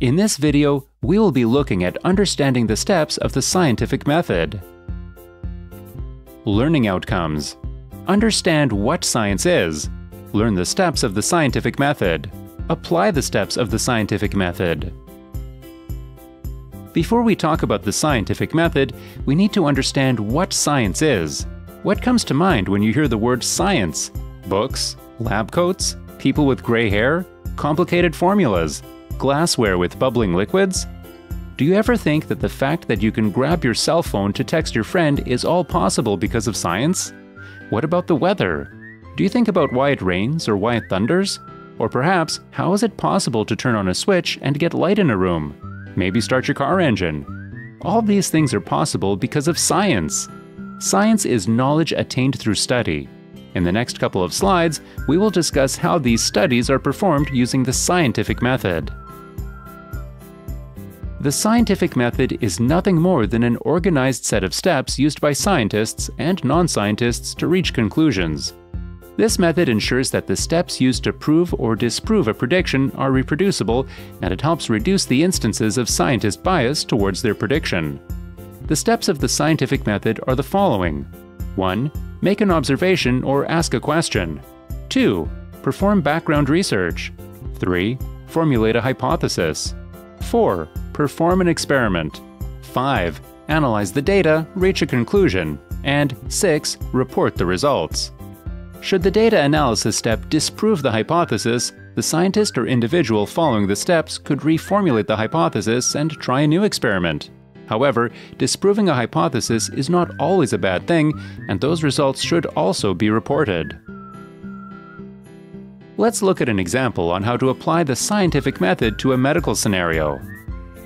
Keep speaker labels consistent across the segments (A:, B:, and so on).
A: In this video, we will be looking at understanding the steps of the scientific method. Learning outcomes. Understand what science is. Learn the steps of the scientific method. Apply the steps of the scientific method. Before we talk about the scientific method, we need to understand what science is. What comes to mind when you hear the word science? Books? Lab coats? People with gray hair? Complicated formulas? Glassware with bubbling liquids? Do you ever think that the fact that you can grab your cell phone to text your friend is all possible because of science? What about the weather? Do you think about why it rains or why it thunders? Or perhaps, how is it possible to turn on a switch and get light in a room? Maybe start your car engine. All these things are possible because of science. Science is knowledge attained through study. In the next couple of slides, we will discuss how these studies are performed using the scientific method. The scientific method is nothing more than an organized set of steps used by scientists and non-scientists to reach conclusions. This method ensures that the steps used to prove or disprove a prediction are reproducible, and it helps reduce the instances of scientist bias towards their prediction. The steps of the scientific method are the following 1. Make an observation or ask a question. 2. Perform background research. 3. Formulate a hypothesis. 4. Perform an experiment. 5. Analyze the data, reach a conclusion. And 6. Report the results. Should the data analysis step disprove the hypothesis, the scientist or individual following the steps could reformulate the hypothesis and try a new experiment. However, disproving a hypothesis is not always a bad thing, and those results should also be reported. Let's look at an example on how to apply the scientific method to a medical scenario.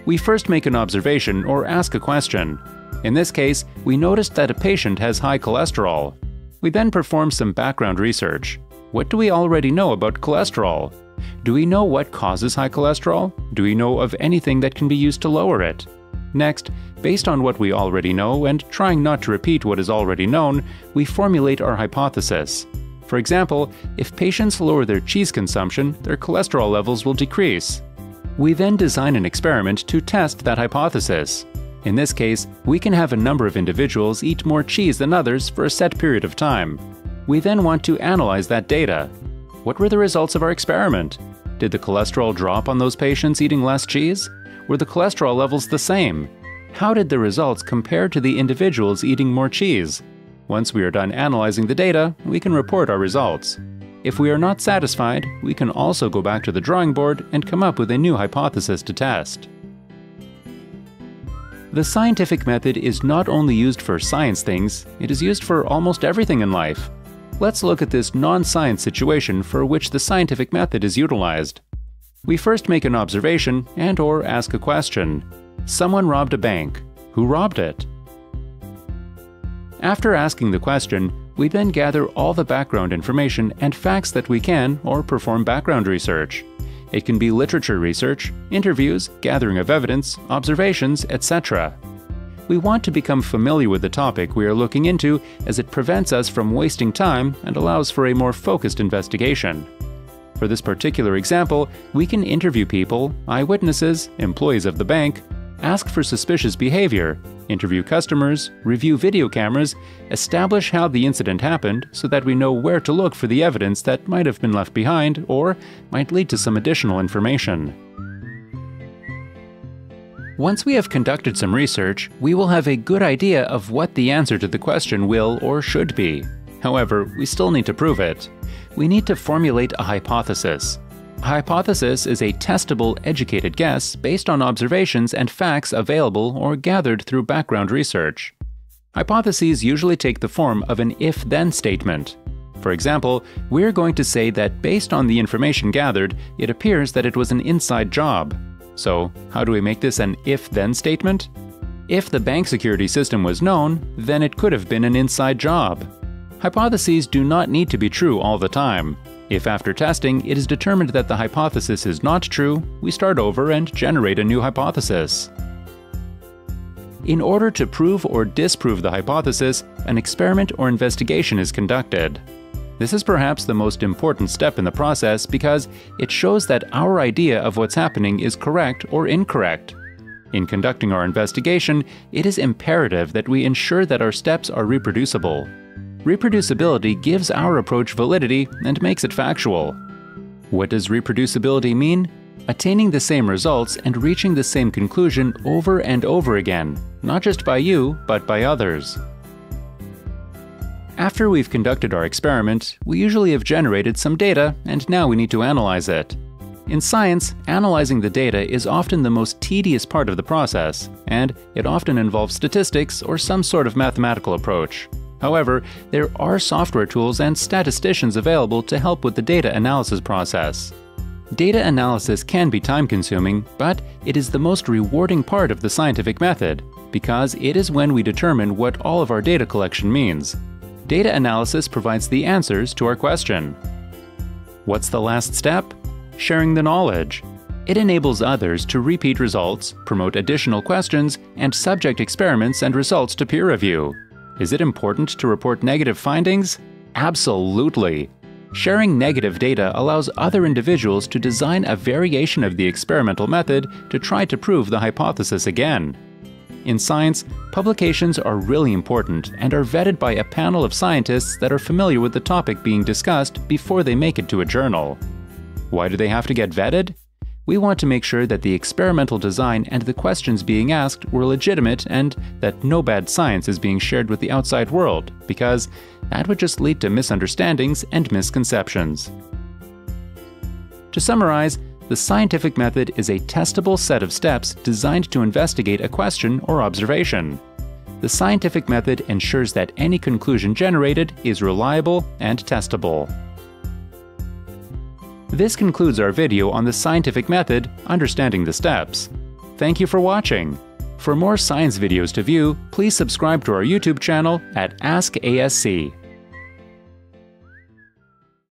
A: We first make an observation or ask a question. In this case, we noticed that a patient has high cholesterol. We then perform some background research. What do we already know about cholesterol? Do we know what causes high cholesterol? Do we know of anything that can be used to lower it? Next, based on what we already know and trying not to repeat what is already known, we formulate our hypothesis. For example, if patients lower their cheese consumption, their cholesterol levels will decrease. We then design an experiment to test that hypothesis. In this case, we can have a number of individuals eat more cheese than others for a set period of time. We then want to analyze that data. What were the results of our experiment? Did the cholesterol drop on those patients eating less cheese? Were the cholesterol levels the same? How did the results compare to the individuals eating more cheese? Once we are done analyzing the data, we can report our results. If we are not satisfied, we can also go back to the drawing board and come up with a new hypothesis to test. The scientific method is not only used for science things, it is used for almost everything in life. Let's look at this non-science situation for which the scientific method is utilized. We first make an observation and or ask a question. Someone robbed a bank. Who robbed it? After asking the question, we then gather all the background information and facts that we can or perform background research. It can be literature research, interviews, gathering of evidence, observations, etc. We want to become familiar with the topic we are looking into as it prevents us from wasting time and allows for a more focused investigation. For this particular example, we can interview people, eyewitnesses, employees of the bank, ask for suspicious behavior, interview customers, review video cameras, establish how the incident happened so that we know where to look for the evidence that might have been left behind or might lead to some additional information. Once we have conducted some research, we will have a good idea of what the answer to the question will or should be. However, we still need to prove it. We need to formulate a hypothesis. Hypothesis is a testable, educated guess based on observations and facts available or gathered through background research. Hypotheses usually take the form of an if then statement. For example, we're going to say that based on the information gathered, it appears that it was an inside job. So, how do we make this an if then statement? If the bank security system was known, then it could have been an inside job. Hypotheses do not need to be true all the time. If after testing it is determined that the hypothesis is not true, we start over and generate a new hypothesis. In order to prove or disprove the hypothesis, an experiment or investigation is conducted. This is perhaps the most important step in the process because it shows that our idea of what's happening is correct or incorrect. In conducting our investigation, it is imperative that we ensure that our steps are reproducible. Reproducibility gives our approach validity and makes it factual. What does reproducibility mean? Attaining the same results and reaching the same conclusion over and over again, not just by you, but by others. After we've conducted our experiment, we usually have generated some data and now we need to analyze it. In science, analyzing the data is often the most tedious part of the process, and it often involves statistics or some sort of mathematical approach. However, there are software tools and statisticians available to help with the data analysis process. Data analysis can be time consuming, but it is the most rewarding part of the scientific method, because it is when we determine what all of our data collection means. Data analysis provides the answers to our question. What's the last step? Sharing the knowledge. It enables others to repeat results, promote additional questions, and subject experiments and results to peer review. Is it important to report negative findings? Absolutely. Sharing negative data allows other individuals to design a variation of the experimental method to try to prove the hypothesis again. In science, publications are really important and are vetted by a panel of scientists that are familiar with the topic being discussed before they make it to a journal. Why do they have to get vetted? We want to make sure that the experimental design and the questions being asked were legitimate and that no bad science is being shared with the outside world, because that would just lead to misunderstandings and misconceptions. To summarize, the scientific method is a testable set of steps designed to investigate a question or observation. The scientific method ensures that any conclusion generated is reliable and testable. This concludes our video on the scientific method, Understanding the Steps. Thank you for watching. For more science videos to view, please subscribe to our YouTube channel at Ask ASC.